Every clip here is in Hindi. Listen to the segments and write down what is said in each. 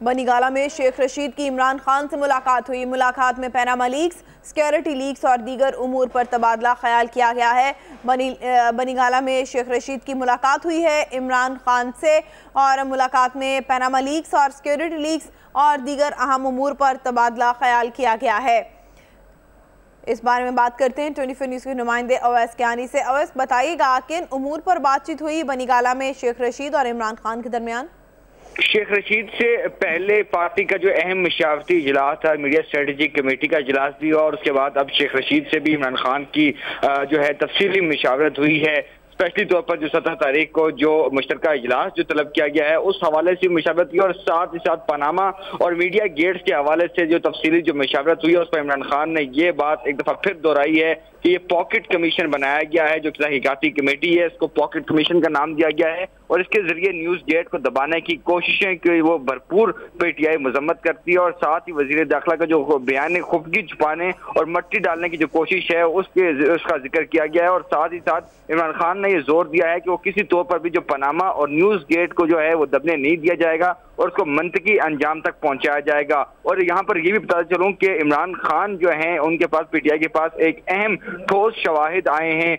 बनीगाला में शेख रशीद की इमरान खान से मुलाकात हुई। मुलाकात में पैनामा लीक्स सिक्योरिटी लीक्स और दीगर उमूर पर तबादला ख्याल किया गया है। बनी बनीगाला में शेख रशीद की मुलाकात हुई है इमरान खान से और मुलाकात में पैनामा लीक्स और सिक्योरिटी लीक्स और दीगर अहम उमूर पर तबादला ख्याल किया गया है। इस बारे में बात करते हैं ट्वेंटी फोर न्यूज़ के नुमाइंदे अवैस क्यानी से। अवैस, बताइएगा, किन उमूर पर बातचीत हुई बनीगाला में शेख रशीद और इमरान खान के दरमियान? शेख रशीद से पहले पार्टी का जो अहम मशावती इजलास था, मीडिया स्ट्रेटजी कमेटी का इजलास भी हुआ और उसके बाद अब शेख रशीद से भी, इमरान खान की जो है तफसीली मशावरत हुई है। स्पेशली तौर पर जो सत्रह तारीख को जो मुश्तर इजलास जो तलब किया गया है, उस हवाले से मशावरत हुई और साथ ही साथ पनामा और मीडिया गेट्स के हवाले से जो तफसीली जो मशावरत हुई है, उस पर इमरान खान ने ये बात एक दफ़ा फिर दोहराई है कि ये पॉकेट कमीशन बनाया गया है, जो तहकीकती कमेटी है, इसको पॉकेट कमीशन का नाम दिया गया है। और इसके ज़रिए न्यूज़ गेट को दबाने की कोशिशें की वो भरपूर पीटीआई मजम्मत करती है और साथ ही वज़ीर दाखिला का जो बयान है, खुफगी छुपाने और मट्टी डालने की जो कोशिश है, उसके उसका ज़िक्र किया गया है और साथ ही साथ इमरान खान ने ये ज़ोर दिया है कि वो किसी तौर पर भी जो पनामा और न्यूज़ गेट को जो है वो दबने नहीं दिया जाएगा। और उसको मंतकी अंजाम तक पहुँचाया जाएगा। और यहाँ पर यह भी बता चलूँ कि इमरान खान जो हैं, उनके पास, पीटीआई के पास एक अहम ठोस शवाहिद आए हैं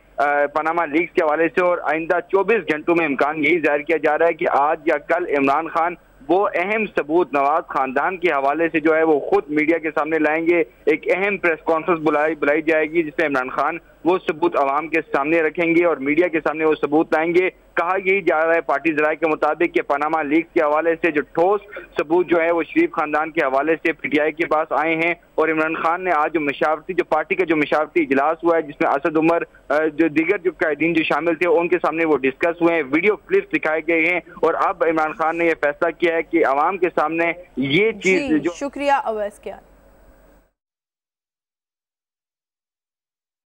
पनामा लीग्स के हवाले से। और आइंदा 24 घंटों में इम्कान यही ज़ाहिर किया जा रहा है कि आज या कल इमरान खान वो अहम सबूत, नवाज़ खानदान के हवाले से जो है वो खुद मीडिया के सामने लाएँगे। एक अहम प्रेस कॉन्फ्रेंस बुलाई बुलाई जाएगी, जिसमें इमरान खान वो सबूत आवाम के सामने रखेंगे और मीडिया के सामने वो सबूत लाएँगे। कहा यही जा रहा है पार्टी जराये के मुताबिक कि पनामा लीग के हवाले से जो ठोस सबूत जो है वो शरीफ खानदान के हवाले से पीटीआई के पास आए हैं और इमरान खान ने आज जो मशावती जो पार्टी का जो मशावती इजलास हुआ है जिसमें असद उमर जो दीगर जो कैदीन जो शामिल थे उनके सामने वो डिस्कस हुए हैं वीडियो क्लिप्स दिखाए गए हैं और अब इमरान खान ने यह फैसला किया है कि आवाम के सामने ये चीज़ जो शुक्रिया अवैस क्या